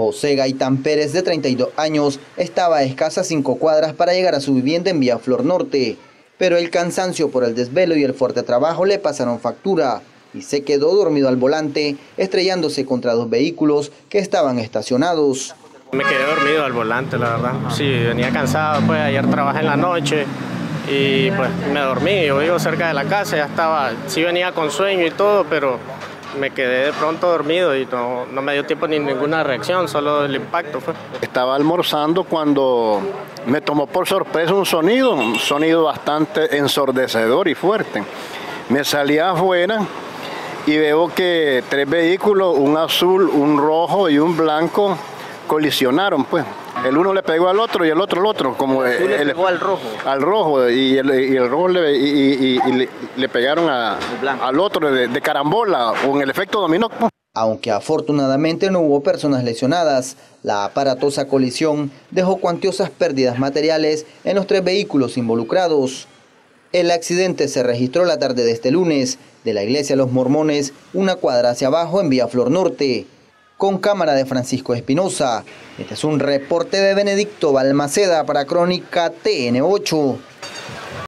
José Gaitán Pérez, de 32 años, estaba a escasas cinco cuadras para llegar a su vivienda en Vía Flor Norte, pero el cansancio por el desvelo y el fuerte trabajo le pasaron factura y se quedó dormido al volante, estrellándose contra dos vehículos que estaban estacionados. Me quedé dormido al volante, la verdad. Sí, venía cansado, pues ayer trabajé en la noche y pues me dormí. Yo vivo cerca de la casa, ya estaba, sí venía con sueño y todo, pero me quedé de pronto dormido y no, me dio tiempo ni ninguna reacción, solo el impacto fue. Estaba almorzando cuando me tomó por sorpresa un sonido, un sonido bastante ensordecedor y fuerte. Me salí afuera y veo que tres vehículos, un azul, un rojo y un blanco, colisionaron, pues. El uno le pegó al otro y el otro al otro, como el, le pegó al rojo. Al rojo y el, rojo le, y, le, pegaron al otro de, carambola o en el efecto dominó. Aunque afortunadamente no hubo personas lesionadas, la aparatosa colisión dejó cuantiosas pérdidas materiales en los tres vehículos involucrados. El accidente se registró la tarde de este lunes de la iglesia Los Mormones, una cuadra hacia abajo en Vía Flor Norte. Con cámara de Francisco Espinosa, este es un reporte de Benedicto Balmaceda para Crónica TN8.